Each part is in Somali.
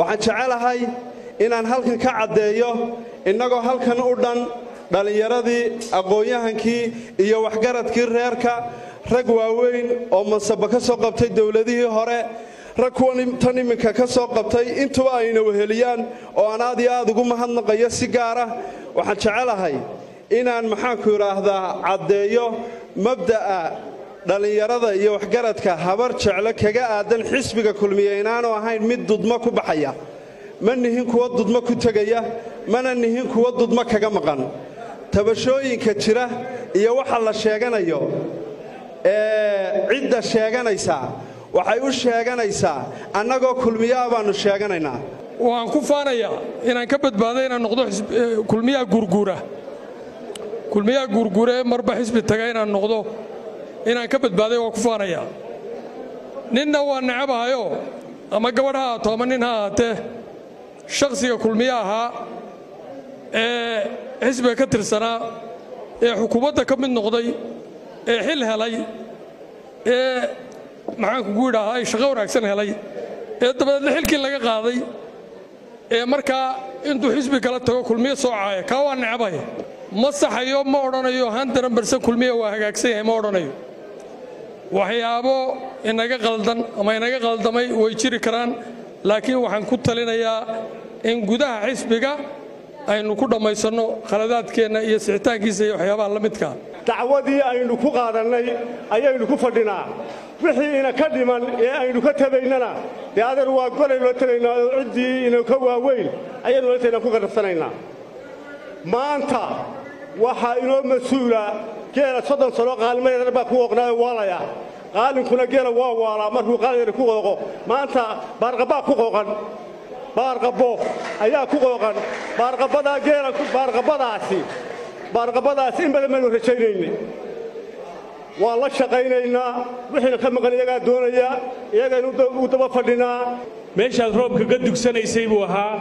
waxaan jecelahay inaan halkan ka caddeeyo innagoo halkan u dhan dhallinyaradii aqoon-yahankii iyo waxgaradkii reerka rag waaweyn oo mansaba ka soo qabtay dowladihii hore rag kuwan tan iminka ka soo qabtay intuba ayna weheliyaan oo aan aad iyo aad ugu mahadnaqayo si gaara waxaan jecelahay inaan maxaanku idhaahdaa caddeeyo mabda'a dhallinyarada iyo waxgaradka habar jeclo kaga aadan xisbiga kulmiye inaanu ahayn mid dudmo ku baxaya. Ma nihin kuwa dudmo ku tegaya mana nihin kuwa dudmo kaga maqan. Tabashooyinka jira iyo waxa la sheeganayo ee cidda sheeganaysaa waxay u sheeganaysaa annagoo kulmiyaa baannu sheeganaynaa. Waan ku faanayaa inaan ka badbaado inaan noqdo kulmiyaha guurguura kulmiyaha guurguura. Ee marba xisbi taga inaan noqdo inaan ka badbaaday waan ku faanayaa ninna waa necabahayoo ama gabadh ha ahaato ama nin ha ahaatee shakhsiga kulmiye ahaa ee xisbiga ka tirsanaa ee xukuumadda ka mid noqday ee xil helay ee maxaankugu idhaahaa shaqo wanaagsan helay ee dabadeedna xilkii laga qaaday ee markaa intuu xisbi kala tago kulmiye soo caaya kaa waa necbaya ma saxayo ma odhanayo handaran barsan kulmiya waa hagaagsan yahay ma odhanayo waxyaabo inaga qaldan ama inaga qaldamay way jiri karaan. Laakiin waxaan ku talinayaa in gudaha xisbiga aynu ku dhammaysanno khaladaadkeenna iyo sixitaankiisa iyo waxyaabaha la midkaa dacwadii aynu ku qaadannay ayaynu ku fadhinaa. Wixii ina ka dhiman ee aynu ka tabaynana dee adeer waa golay loo tegaynaa oo ciddii ina ka waaweyn ayaynu lataynaan ku qarabsanaynaa maanta waxaa inoo mas'uula geela soddon sano qaalmadeedana baa ku oqnaayo waalaya. Qaalinkuna geela waa waalaa markuu qaaligana ku qooqo maanta baarqabbaa ku qooqan baarqabbo ayaa ku qooqan baarqabbadaa geela baarqabbadaasi baarqabbadaasi in badan baynu rajaynaynay. Waan la shaqaynaynaa wixiina ka maqan iyagaa doonaya iyagaynu u daba fadhinaa. Meeshaad roobka ka dugsanaysay buu ahaa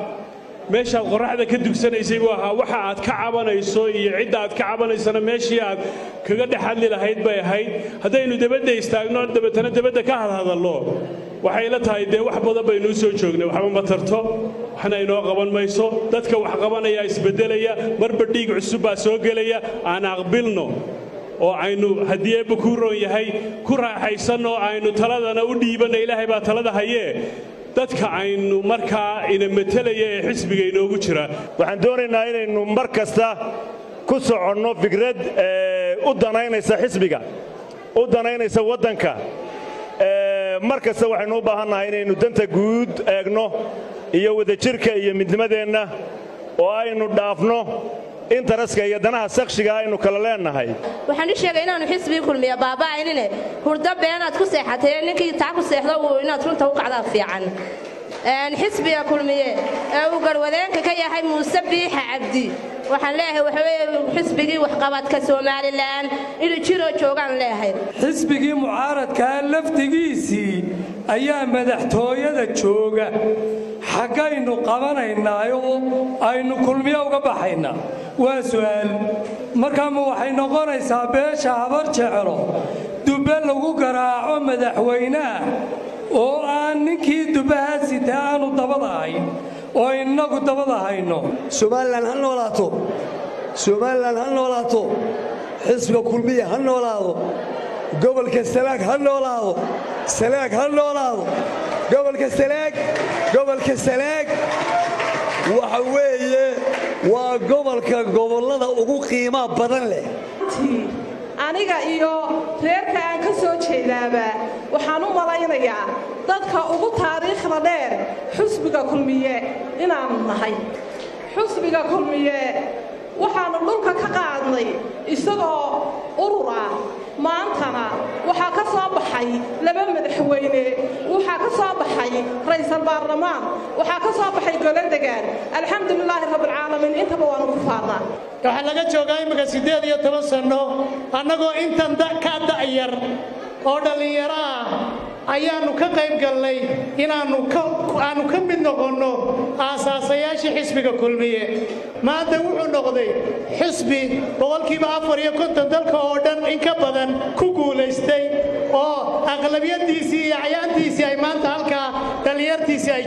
meeshaad qorraxda ka dugsanaysay buu ahaa waxa aad ka cabanayso iyo cidda aad ka cabanaysana meeshii aad kaga dhex hadli lahayd bay ahayd. Haddaynu debadda istaagno dabeetana debadda ka hadhadallo waxay la tahay dee wax badan baynuu soo joognay waxba ma tarto. Waxna inoo qaban mayso. Dadka wax qabanaya isbeddelaya marba dhiig cusub baa soo gelaya. Aan aqbilno oo aynu haddii eebba kuu roon yahay ku raaxaysanno aynu taladana u dhiibanna ilaahay baa talada hayee dadka aynu markaa ina metelaya ee xisbiga inoogu jira. Waxaan doonaynaa inaynu mar kasta ku soconno fikrad u danaynaysa xisbiga u danaynaysa waddanka. Mar kasta waxaynu u baahannahay inaynu danta guud eegno iyo wadajirka iyo midnimadeenna oo aynu dhaafno intaraska iyo danaha sakshiga aynu kala leennahay waxaan u sheegay inaanu xisbii kulmiya baaba'aynine hurdo beenaad ku seexatay ninkii taa ku seexda inaad runta u kacdaa fiican. Xisbiga kulmiye ee uu garwadeenka ka yahay muuse biixa cabdi. Waxaan leeyahay waxaweye xisbigii waxqabadka somalilan inuu jiroo joogaan leeyahay. Xisbigii mucaaradkaa lafdigiisii ayaa madaxtooyada jooga xaggaynu qabanaynaayoo aynu kulmiyo uga baxaynaa. Waa su'aal. Markaama waxay noqonaysaa beesha habar jeclo dubbe lagu garaaco madaxweyneah oo aan ninkii dubbahaa sita aanu dabada ahayn oo innagu dabada hayno. Somalilan ha noolaato. Somalilan ha noolaato. Xisbiga kulmiya ha noolaado. Gobolka salaag ha noolaado. Salaag ha noolaado. Gobolka salaag gobolka salaag waxa weeye waa gobolka gobollada ugu qiimaa badan leh. Aniga iyo reerka aan ka soo jeedaaba waxaan u malaynayaa dadka ugu taariikhda dheer xusbiga kulmiye inaannu nahay. Xusbiga kulmiye waxaannu dhulka ka qaadnay isagoo urur ah. Maantana waxaa ka soo baxay laba madaxweyne waxaa ka soo baxay ra'iisal baarlamaan waxaa ka soo baxay golo degaan. Alxamdulilaahi rabbilcaalamiin intaba waanu ku faarnaa. Waxaa laga joogaa imminka siddeed iyo toban sanno annagoo intan ka da'yar oo dhallinyaro ah ayaannu ka qayb galnay inaannu aannu ka mid noqonno aasaasayaashii xisbiga kulmiye. Maanta wuxuu noqday xisbi boqolkiiba afar iyo konton dalka oo dhan in ka badan ku guulaystay oo aqlabiyaddiisii iyo acyaantiisii ay